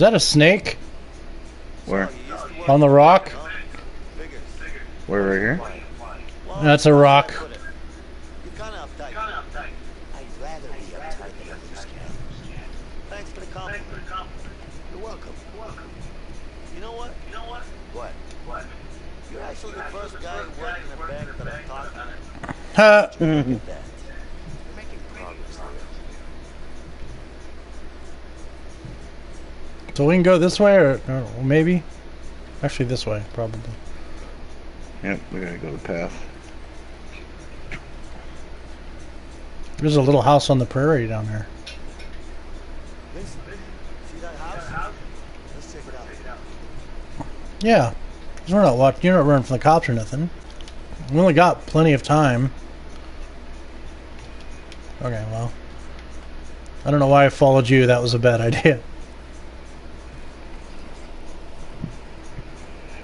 Is that a snake Where? on the rock? Where right here? That's a rock. You're kind of uptight. I'd rather be uptight than a loose cannon. Thanks for the compliment. You're welcome. You know what? You know what? What? What? You're actually the first guy who worked in a bank that I've talked to. Ha! Look at that. You're making progress there. So we can go this way, or, or maybe? Actually, this way, probably. Yep, we gotta go the path. There's a little house on the prairie down there. Yeah. see that house? Let's check it out. Yeah. 'Cause we're not watching. You're not running from the cops or nothing. We only got plenty of time. Okay, well. I don't know why I followed you. That was a bad idea.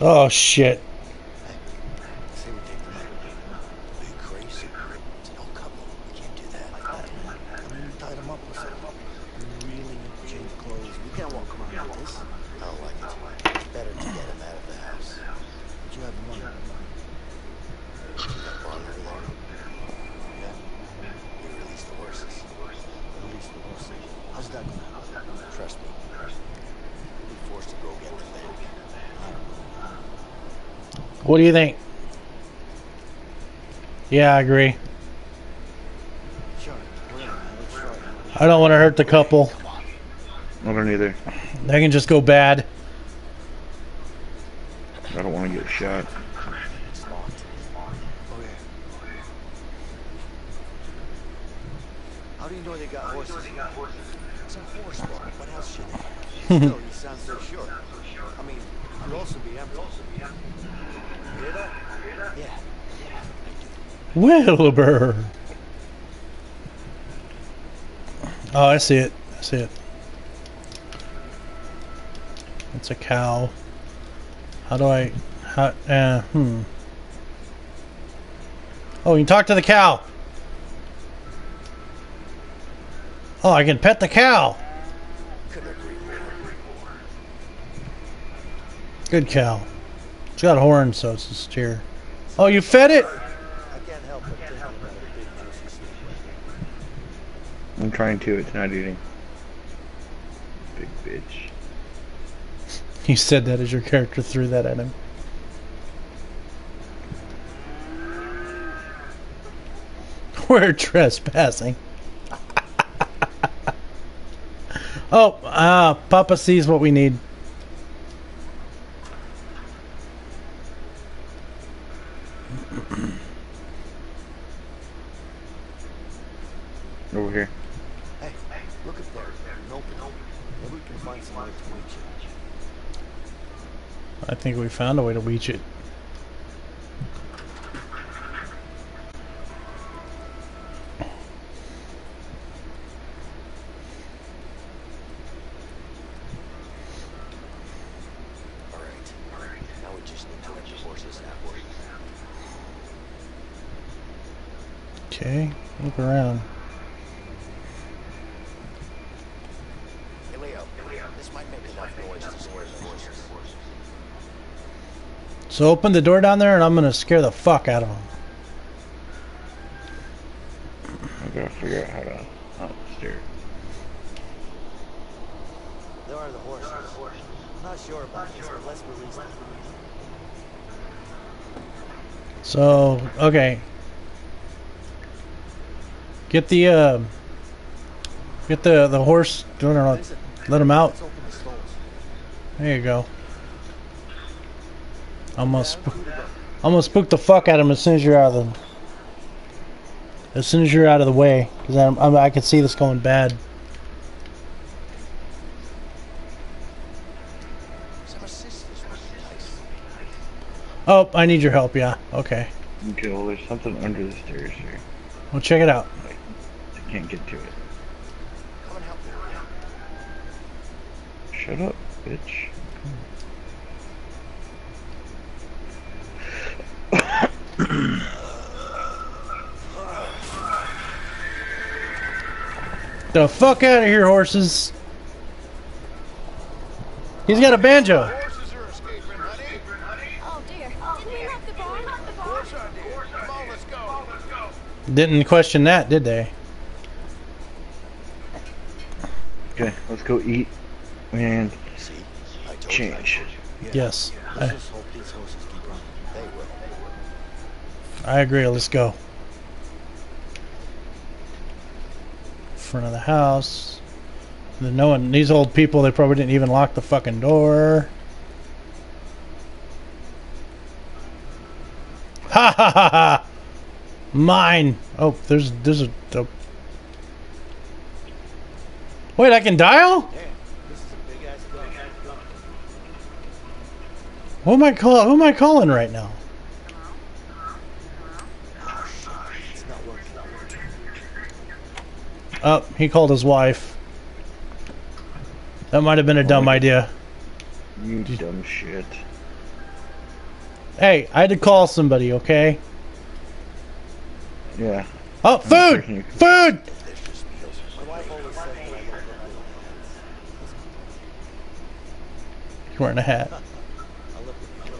Oh shit. What do you think? Yeah, I agree. Sure. Whatever, man. Let's try it. I don't want to hurt the couple. I don't either. They can just go bad. I don't want to get shot. It's locked. Oh, yeah. How do you know they got horses? It's a horse bar. What else should they? Still, you sound so sure. I mean, could also be empty. Yeah. Wilbur. Oh, I see it. I see it. It's a cow. How do I? How? Uh, hmm. Oh, you can talk to the cow. Oh, I can pet the cow. Good cow. It's got horns, so it's a steer. Oh, you fed it? I can't help but thinking about a big juicy sleep. I'm trying to. It's not eating. Big bitch. You said that as your character threw that at him. We're trespassing. oh, ah, Papa sees what we need. Over here. Hey, hey, look up there. An opening. Maybe we can find some way to reach it. I think we found a way to reach it. Okay, look All So open the door down there and I'm gonna scare the fuck out of him. I gotta figure out how to how to steer. There are the horses. I'm not sure about this, but let's release them. So, okay. Get the, uh, Get the the horse. Don't know. Let him out. let's open the stalls. There you go. Almost, Down, sp- two to go. almost spooked the fuck out of him as soon as you're out of the. As soon as you're out of the way, because I'm, I'm, I could see this going bad. Some assistance would be nice. Oh, I need your help. Yeah. Okay. Okay, well, there's something under the stairs here. Well, check it out. I can't get to it. Come and help me. Shut up, bitch. The fuck out of here, horses. He's got a banjo. Horses are escaping, honey. Oh dear. Did we lock the barn? Of course I did. Come on, let's go. Let's go. Didn't question that, did they? Okay, let's go eat and See? I told change. Yes. I, just hope these horses keep running. They will. I agree. Let's go. Front of the house. No one. These old people. They probably didn't even lock the fucking door. Ha ha ha ha! Mine. Oh, there's there's a. a Wait, I can dial? Damn, this is a big ass gun. Who am I call? Who am I calling right now? Oh, he called his wife. That might have been a dumb idea. You dumb shit. Hey, I had to call somebody, okay? Yeah. Oh, food! Food! Delicious meals. My wife always said that I don't look good He's wearing a hat. I look I look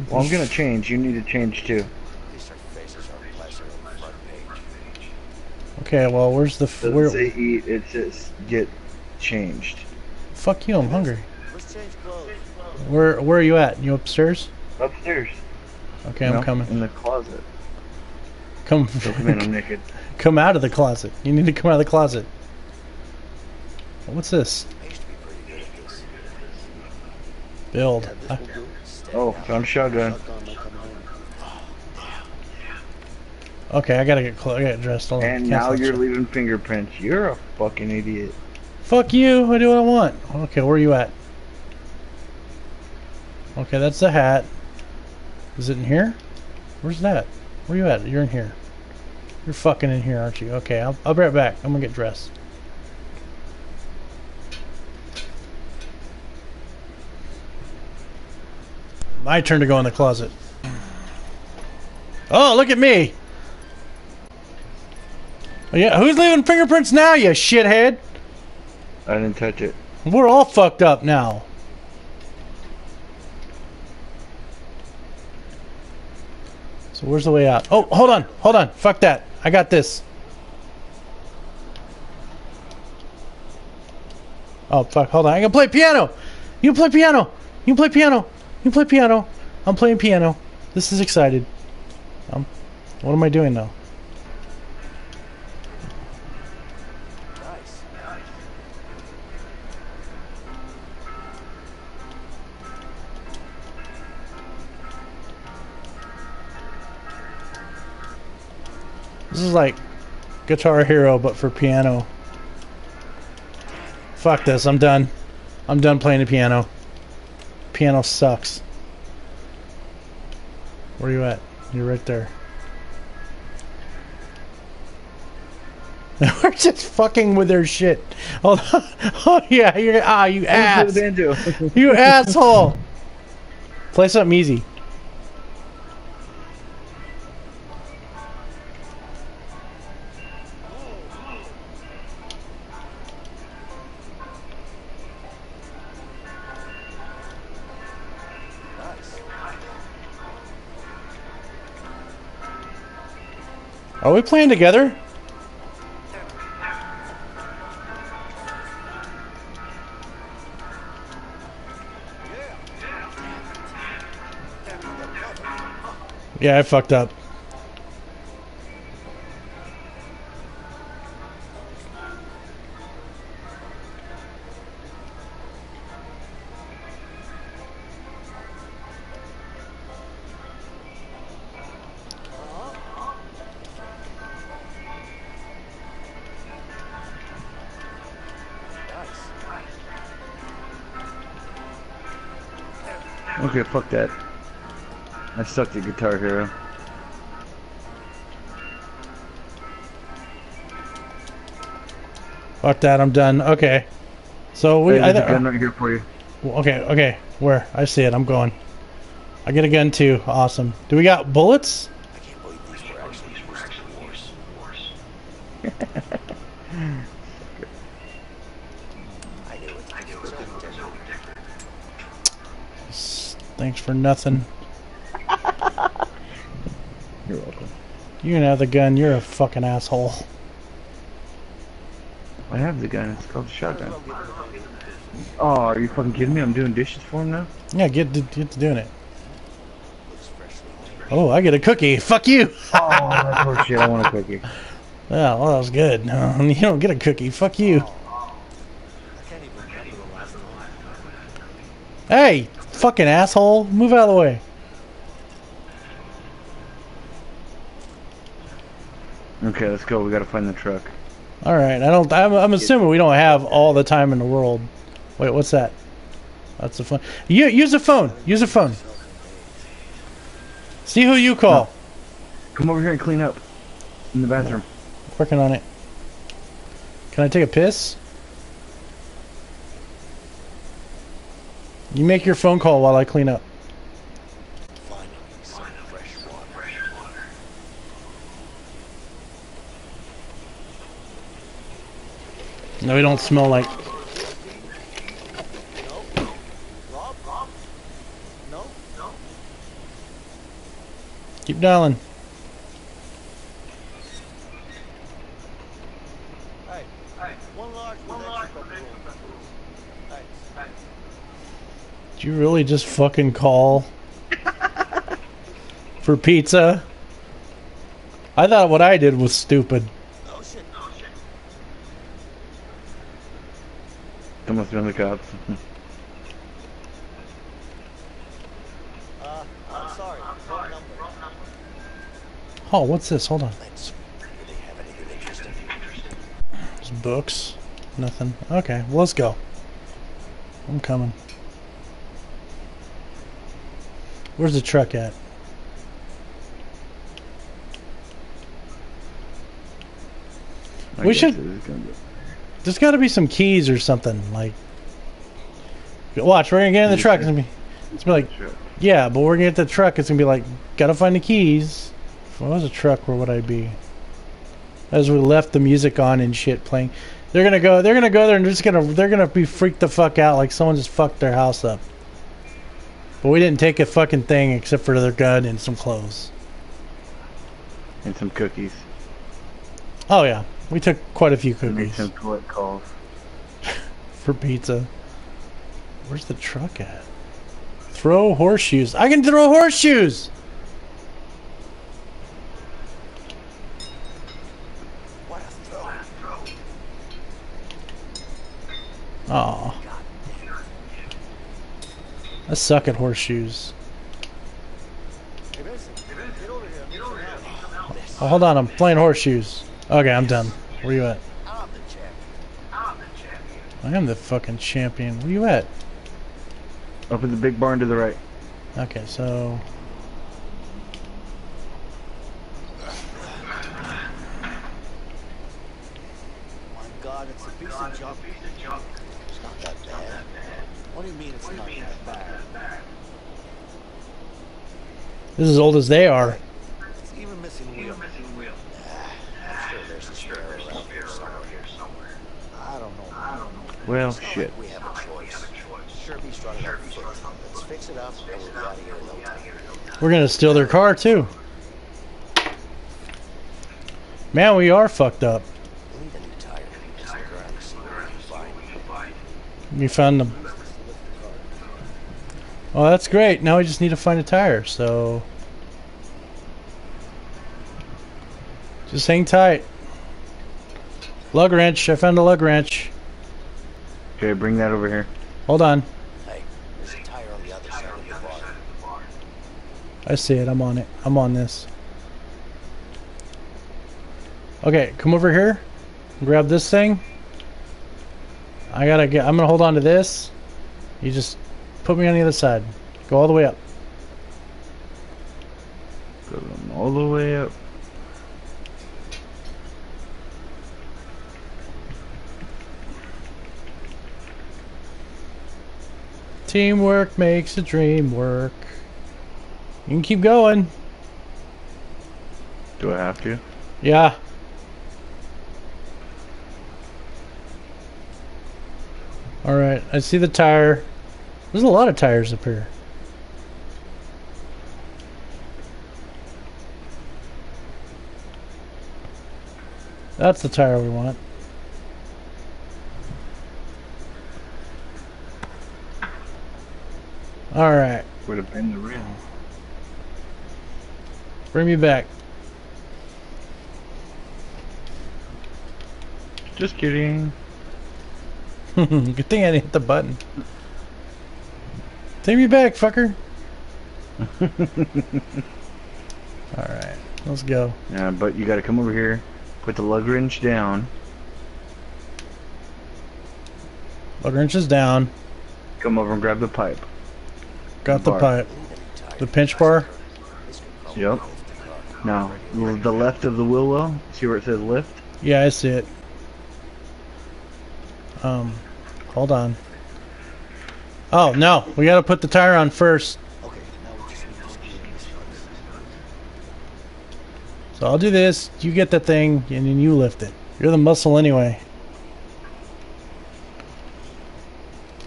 good. Well, I'm gonna change. You need to change too. Okay, well, where's the f- Doesn't where? say eat. It says get changed. Fuck you! I'm hungry. Let's change clothes. Where Where are you at? You upstairs? Upstairs. Okay, I'm coming. In the closet. Come, come in. I'm naked. come out of the closet. You need to come out of the closet. What's this? I used to be pretty good at this. Build. Yeah, this Uh, will do. Stay Oh, found a shotgun. Shotgun might come home. Okay, I gotta get clo- I gotta get dressed. Hold. And now you're shit. leaving fingerprints. You're a fucking idiot. Fuck you. What do what I want? Okay, where are you at? Okay, that's the hat. Is it in here? Where's that? Where are you at? You're in here. You're fucking in here, aren't you? Okay, I'll, I'll be right back. I'm gonna get dressed. My turn to go in the closet. Oh, look at me! Yeah, who's leaving fingerprints now, you shithead? I didn't touch it. We're all fucked up now. So where's the way out? Oh, hold on, hold on. Fuck that. I got this. Oh fuck, hold on. I can play piano. You play piano. You play piano. You play piano. I'm playing piano. This is excited. Um, what am I doing now? Is like Guitar Hero, but for piano. Fuck this. I'm done. I'm done playing the piano. Piano sucks. Where you at? You're right there. We're just fucking with their shit. On. Oh yeah, you're ah you ass. Play the banjo. You asshole. Play something easy. We playing together? Yeah, I fucked up. Okay, fuck that. I sucked at Guitar Hero. Fuck that, I'm done. Okay. So we. Hey, I, there's a gun right here for you. okay, okay. Where? I see it. I'm going. I get a gun too. Awesome. Do we got bullets? I can't believe these were actually used in wars. I knew it. I knew it. Couldn't tell you. Thanks for nothing. You're welcome. You can have the gun. You're a fucking asshole. I have the gun. It's called a shotgun. Oh, are you fucking kidding me? I'm doing dishes for him now? Yeah, get to, get to doing it. Oh, I get a cookie. Fuck you. Oh, that's horseshit. I want a cookie. Yeah, well, that was good. you don't get a cookie. Fuck you. I can't even remember the last time. Hey, fucking asshole. Move out of the way. Okay, let's go. We gotta find the truck. All right. I don't. I'm, I'm assuming we don't have all the time in the world. Wait, what's that? That's the phone. You use a phone. Use a phone. See who you call. Come over here and clean up. In the bathroom. Working on it. Can I take a piss? You make your phone call while I clean up. No, we don't smell like. Keep dialing. Hey. Hey. One large, one large. Thanks. Thanks. Did you really just fucking call for pizza? I thought what I did was stupid. Oh shit. Oh shit. That must been the cops. Uh, I'm sorry. Wrong number. Oh, what's this? Hold on. Thanks. Have anything interesting? There's books. Nothing. Okay, well, let's go. I'm coming. Where's the truck at? I We should- it is gonna be- There's got to be some keys or something. Like, watch, we're gonna get in the truck. It's gonna be, it's gonna be like, yeah, but we're gonna get the truck. It's gonna be like, gotta find the keys. If I was a truck, where would I be? As we left the music on and shit playing, they're gonna go. They're gonna go there and they're just gonna. They're gonna be freaked the fuck out like someone just fucked their house up. But we didn't take a fucking thing except for their gun and some clothes. And some cookies. Oh yeah, we took quite a few And Make cookies some collect calls. for pizza. Where's the truck at? Throw horseshoes. I can throw horseshoes. What throw. Oh, God damn it. I suck at horseshoes. Hey, Vincent. Get over here. Get over here. This. Oh, hold on, I'm playing horseshoes. Okay, I'm done. Where you at? I'm the champion. I'm the champion. I am the fucking champion. Where you at? Up in the big barn to the right. Okay, so My God, it's a piece of junk. It's not that bad. What do you mean it's not that bad? This is as old as they are. It's even missing wheel. I'm sure there's a spare around here somewhere. I don't know. I don't know. Well, shit. we have a choice. Sure beast running up foot. Let's fix it up and we'll be out of here no time. We're gonna steal their car too. Man, we are fucked up. We need a Oh, that's great. Now we just need to find a tire. So just hang tight. Lug wrench. I found a lug wrench. Okay, bring that over here. Hold on. Hey, there's a tire on the other side of the barn. I see it. I'm on it. I'm on this. Okay, come over here. Grab this thing. I gotta get. I'm gonna hold on to this. You just put me on the other side. Go all the way up. Go them all the way up. Teamwork makes the dream work. You can keep going. Do I have to? Yeah. Alright, I see the tire. There's a lot of tires up here. That's the tire we want. Alright, Would have been the rim. bring me back. Just kidding. Good thing I didn't hit the button. Take me back, fucker. Alright, let's go. Yeah, but you gotta come over here, put the lug wrench down, Lug wrench is down. come over and grab the pipe. Got the Bar. pipe. The pinch bar? Yep. Now, the left of the wheel well, see where it says lift? Yeah, I see it. Um, hold on. Oh, no. We gotta put the tire on first. Okay, now we just need to screw in this place. So I'll do this. You get the thing, and then you lift it. You're the muscle anyway.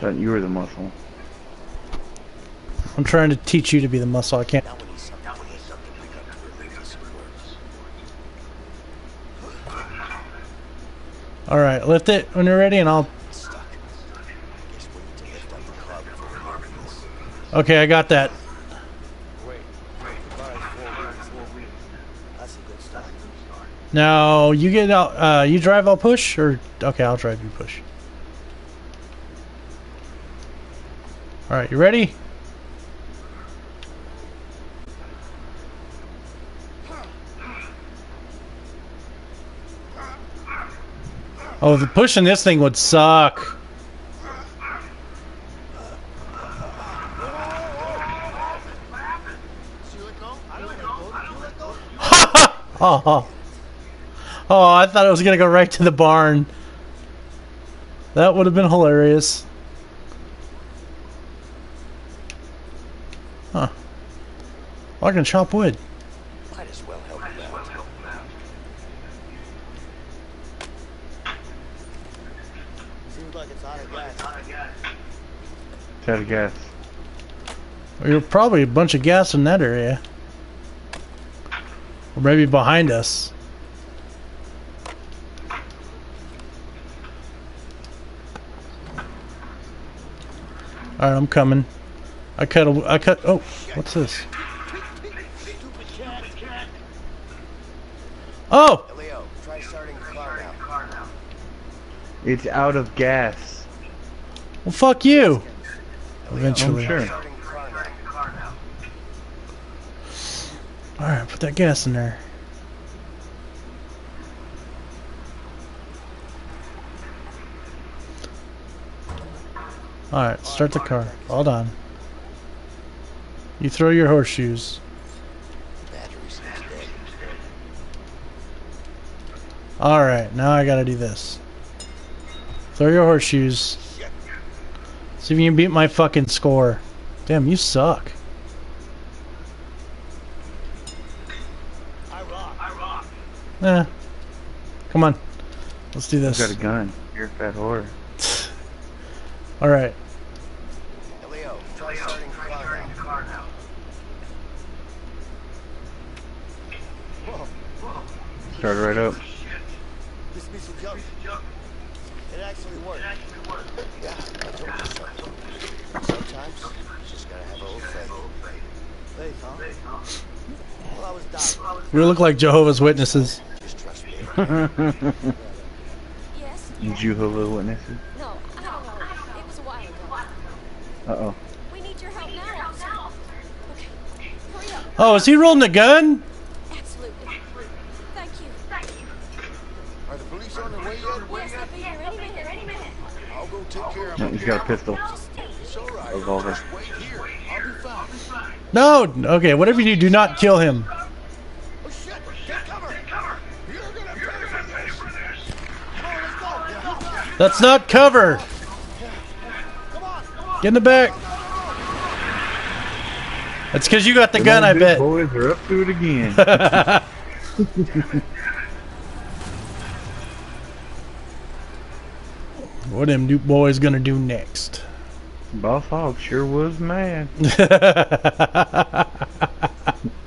Thought you were the muscle. I'm trying to teach you to be the muscle. I can't. Now we need something. Now we need something to pick up where Lucas works. Alright, lift it when you're ready, and I'll. It's stuck. Guess we need to lift up the car before we open this. Okay, I got that. Now, you get out. Uh, you drive, I'll push? Or. Okay, I'll drive, you push. Alright, you ready? Oh, the pushing this thing would suck. See you let go? I don't let go. Did you let go? Oh. oh, I thought it was gonna go right to the barn. That would have been hilarious. Huh. Well, I can chop wood. Might as well help him out. Seems like it's out of gas. It's out of gas. You're probably a bunch of gas in that area. Or maybe behind us. Alright, I'm coming. I cut a, I cut, oh, what's this? Stupid cat. Oh! Leo, try starting the car now. It's out of gas. Well, fuck you! Oh, Eventually. I'm sure. Starting the car now. Alright, put that gas in there. Alright, start the car. Hold on. You throw your horseshoes. Alright, now I gotta do this. Throw your horseshoes. See if you can beat my fucking score. Damn, you suck. I rock. I rock. Eh. Come on. Let's do You this. got a gun. You're a fat whore. Alright. Leo, try starting the car now. Start right up. This piece of junk. It actually worked. Yeah, I told you so. Sometimes you just gotta have a little faith. Faith, huh? Well, I was dying. We look like Jehovah's Witnesses. Just trust me. Yes? Jehovah Witnesses. No, I don't know. It was a while ago. Uh oh. We need your help now, officer. Okay, hurry up. Oh, is he rolling a gun? Absolutely. Thank you. Are the police on their way yet? Yes, they'll be here any minute. Any minute. I'll go take care of No, he's got a pistol. It's all right. Revolver. Just wait here. I'll be fine. No. Okay. Whatever you do, do not kill him. That's not cover. Get in the back. That's because you got the gun, I bet. Boys are up to it again. What them Duke boys gonna do next? Boss Hogg sure was mad.